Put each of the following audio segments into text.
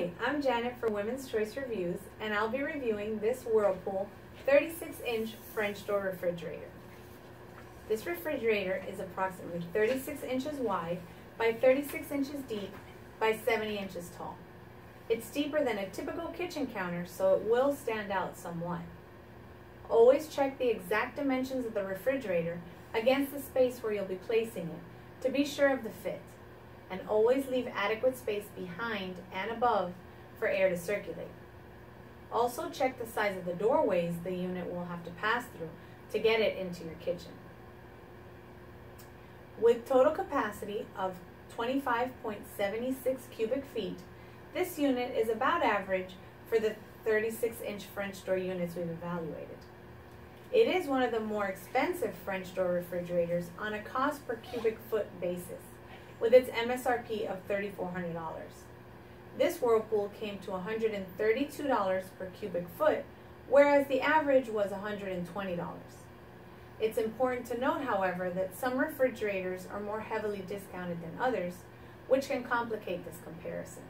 Hi, I'm Janet for Women's Choice Reviews, and I'll be reviewing this Whirlpool 36-inch French door refrigerator. This refrigerator is approximately 36 inches wide by 36 inches deep by 70 inches tall. It's deeper than a typical kitchen counter, so it will stand out somewhat. Always check the exact dimensions of the refrigerator against the space where you'll be placing it to be sure of the fit and always leave adequate space behind and above for air to circulate. Also check the size of the doorways the unit will have to pass through to get it into your kitchen. With total capacity of 25.76 cubic feet, this unit is about average for the 36 inch French door units we've evaluated. It is one of the more expensive French door refrigerators on a cost per cubic foot basis with its MSRP of $3,400. This Whirlpool came to $132 per cubic foot, whereas the average was $120. It's important to note, however, that some refrigerators are more heavily discounted than others, which can complicate this comparison.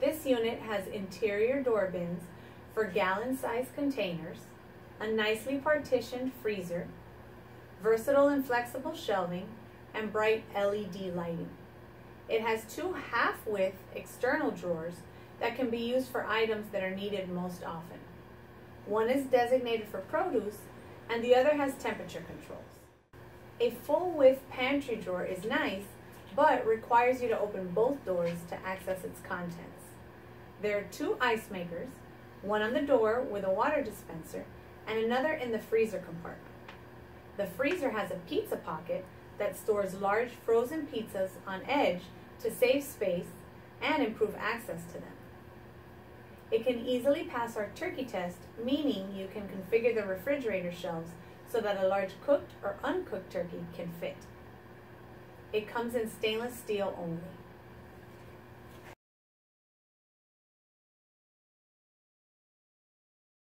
This unit has interior door bins for gallon-sized containers, a nicely partitioned freezer, versatile and flexible shelving, and bright LED lighting. It has two half-width external drawers that can be used for items that are needed most often. One is designated for produce and the other has temperature controls. A full-width pantry drawer is nice, but requires you to open both doors to access its contents. There are two ice makers, one on the door with a water dispenser and another in the freezer compartment. The freezer has a pizza pocket that stores large frozen pizzas on edge to save space and improve access to them. It can easily pass our turkey test, meaning you can configure the refrigerator shelves so that a large cooked or uncooked turkey can fit. It comes in stainless steel only.